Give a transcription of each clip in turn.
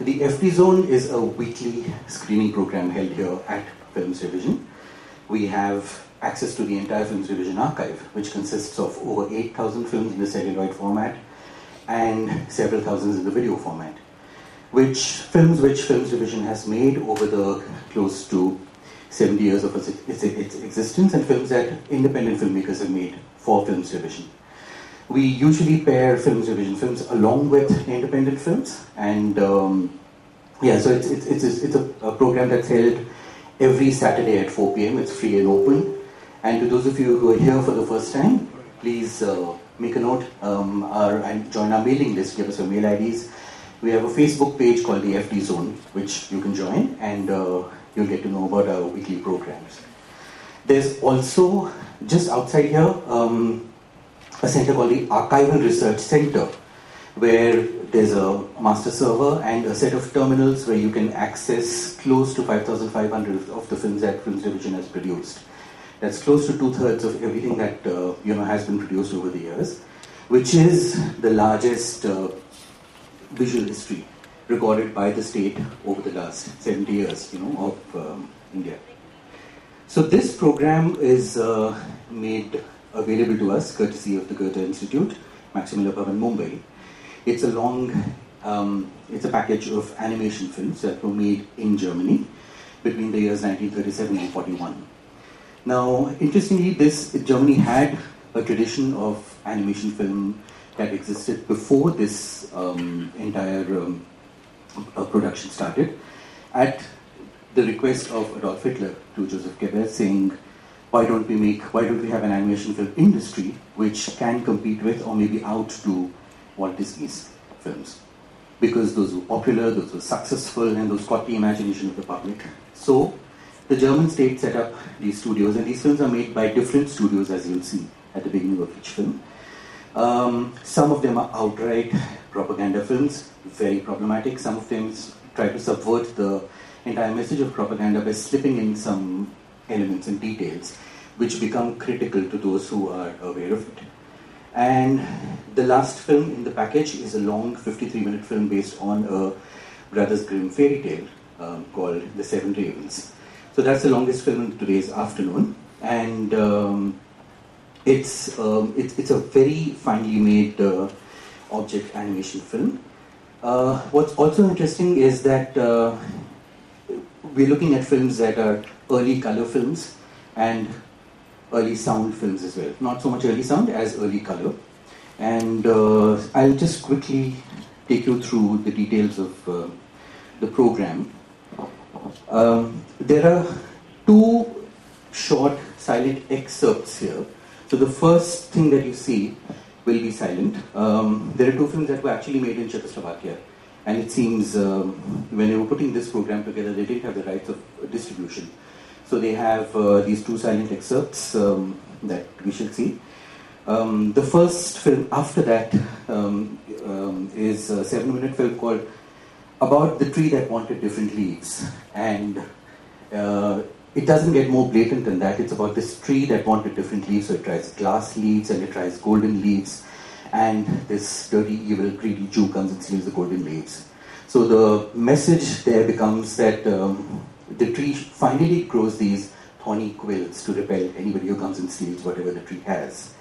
The FD Zone is a weekly screening program held here at Films Division. We have access to the entire Films Division archive, which consists of over 8,000 films in the celluloid format and several thousands in the video format. Which films which Films Division has made over the close to 70 years of its existence, and films that independent filmmakers have made for Films Division. We usually pair Films Division films along with independent films, and um, yeah, so it's, it's, it's, it's a, a program that's held every Saturday at 4 p.m. It's free and open. And to those of you who are here for the first time, please uh, make a note um, our, and join our mailing list. Give us your mail IDs. We have a Facebook page called the FD Zone, which you can join, and uh, you'll get to know about our weekly programs. There's also, just outside here, um, a center called the Archival Research Center, where there's a master server and a set of terminals where you can access close to 5,500 of the films that Films Division has produced. That's close to two thirds of everything that uh, you know has been produced over the years, which is the largest uh, visual history recorded by the state over the last 70 years, you know, of um, India. So this program is uh, made available to us courtesy of the Goethe Institute, Max Mueller Bhavan, Mumbai. It's a long, um, it's a package of animation films that were made in Germany between the years 1937 and 41. Now, interestingly, this Germany had a tradition of animation film that existed before this um, entire um, uh, production started, at the request of Adolf Hitler to Joseph Goebbels, saying, "Why don't we make? Why don't we have an animation film industry which can compete with or maybe outdo Walt Disney's films?" Because those were popular, those were successful, and those caught the imagination of the public. So the German state set up these studios, and these films are made by different studios, as you'll see at the beginning of each film. Um, some of them are outright propaganda films, very problematic. Some of them try to subvert the entire message of propaganda by slipping in some elements and details which become critical to those who are aware of it. And the last film in the package is a long 53 minute film based on a Brothers Grimm fairy tale um, called The Seven Ravens. So that's the longest film in today's afternoon, and um, it's, um, it's it's a very finely made uh, object animation film. Uh, what's also interesting is that uh, we're looking at films that are early color films and early sound films as well. Not so much early sound as early color. And uh, I'll just quickly take you through the details of uh, the program. Um, there are two short silent excerpts here. So the first thing that you see will be silent. Um, there are two films that were actually made in Czechoslovakia. And it seems um, when they were putting this program together, they didn't have the rights of distribution. So they have uh, these two silent excerpts um, that we shall see. Um, the first film after that um, um, is a seven minute film called about the tree that wanted different leaves. And uh, it doesn't get more blatant than that. It's about this tree that wanted different leaves. So it tries glass leaves and it tries golden leaves. And this dirty, evil, greedy Jew comes and steals the golden leaves. So the message there becomes that um, the tree finally grows these thorny quills to repel anybody who comes and steals whatever the tree has.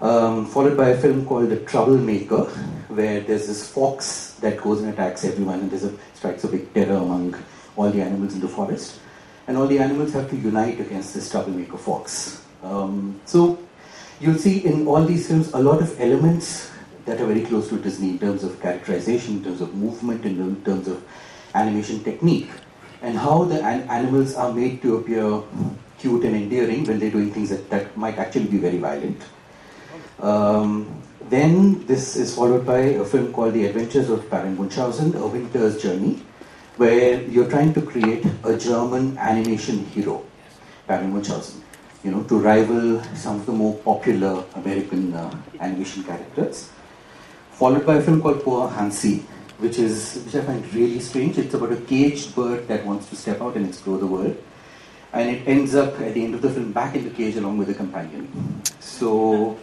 Um, followed by a film called The Troublemaker, where there's this fox that goes and attacks everyone, and there's a, strikes a big terror among all the animals in the forest. And all the animals have to unite against this troublemaker fox. Um, so you'll see in all these films a lot of elements that are very close to Disney in terms of characterization, in terms of movement, in terms of animation technique, and how the an- animals are made to appear cute and endearing when they're doing things that, that might actually be very violent. Um, then this is followed by a film called The Adventures of Baron Munchausen, A Winter's Journey, where you're trying to create a German animation hero, Baron Munchausen, you know, to rival some of the more popular American uh, animation characters. Followed by a film called Poor Hansi, which is which I find really strange. It's about a caged bird that wants to step out and explore the world, and it ends up at the end of the film back in the cage along with a companion. So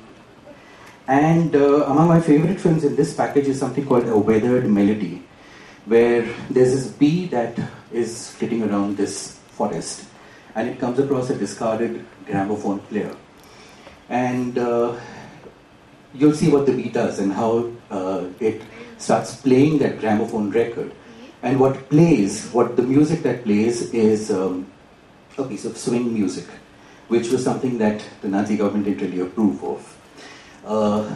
and uh, among my favorite films in this package is something called A Weathered Melody, where there's this bee that is flitting around this forest and it comes across a discarded gramophone player. And uh, you'll see what the bee does and how uh, it starts playing that gramophone record. And what plays, what the music that plays is um, a piece of swing music, which was something that the Nazi government didn't really approve of. Uh,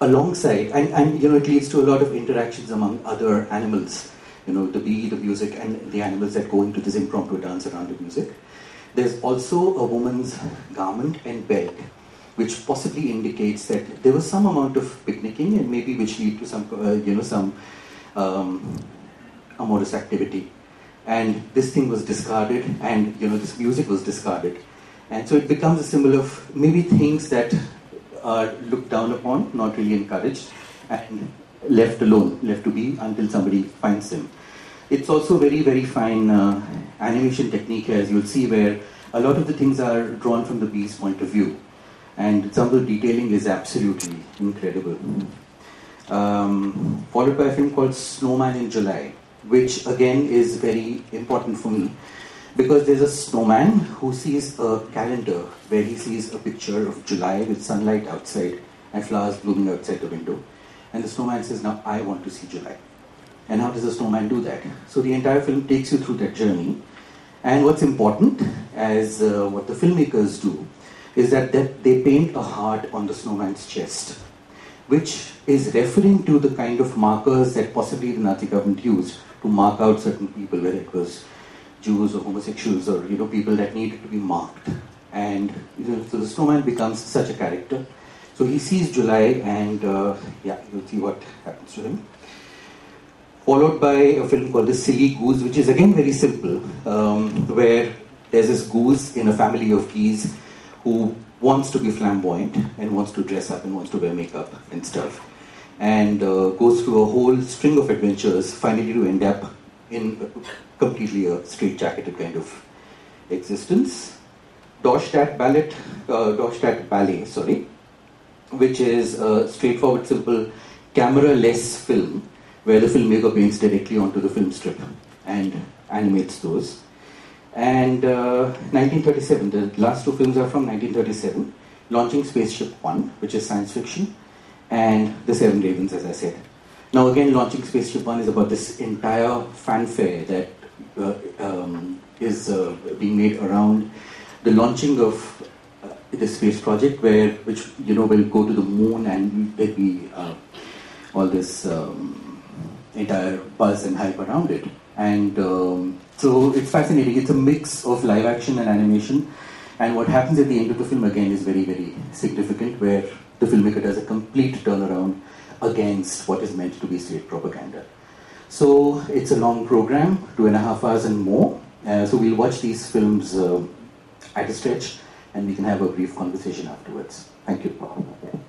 alongside, and, and you know, it leads to a lot of interactions among other animals. You know, the bee, the music, and the animals that go into this impromptu dance around the music. There's also a woman's garment and belt, which possibly indicates that there was some amount of picnicking and maybe which lead to some, uh, you know, some um, amorous activity. And this thing was discarded, and you know, this music was discarded. And so it becomes a symbol of maybe things that are looked down upon, not really encouraged, and left alone, left to be until somebody finds them. It's also very, very fine uh, animation technique, as you'll see, where a lot of the things are drawn from the bee's point of view. And some of the detailing is absolutely incredible. Um, followed by a film called Snowman in July, which again is very important for me because there's a snowman who sees a calendar where he sees a picture of July with sunlight outside and flowers blooming outside the window. And the snowman says, Now I want to see July. And how does the snowman do that? So the entire film takes you through that journey. And what's important, as uh, what the filmmakers do, is that, that they paint a heart on the snowman's chest, which is referring to the kind of markers that possibly the Nazi government used to mark out certain people, whether it was Jews or homosexuals or you know people that needed to be marked. And you know, so the snowman becomes such a character. So he sees July, and uh, yeah, you'll see what happens to him. Followed by a film called The Silly Goose, which is again very simple, um, where there's this goose in a family of geese who wants to be flamboyant and wants to dress up and wants to wear makeup and stuff, and uh, goes through a whole string of adventures, finally to end up in completely a straight-jacketed kind of existence. Dorstadt Ballet, uh, Dorstadt Ballet, sorry, which is a straightforward, simple, camera-less film where the filmmaker paints directly onto the film strip and animates those. And uh, 1937, the last two films are from 1937, launching Spaceship One, which is science fiction, and The Seven Ravens, as I said. Now, again, launching Spaceship One is about this entire fanfare that uh, um, is uh, being made around the launching of uh, the space project, where which you know will go to the moon and there be all this um, entire buzz and hype around it. And um, so it's fascinating. It's a mix of live action and animation. And what happens at the end of the film again is very, very significant, where the filmmaker does a complete turnaround against what is meant to be state propaganda. So it's a long program, two and a half hours and more. Uh, so we'll watch these films uh, at a stretch and we can have a brief conversation afterwards. Thank you.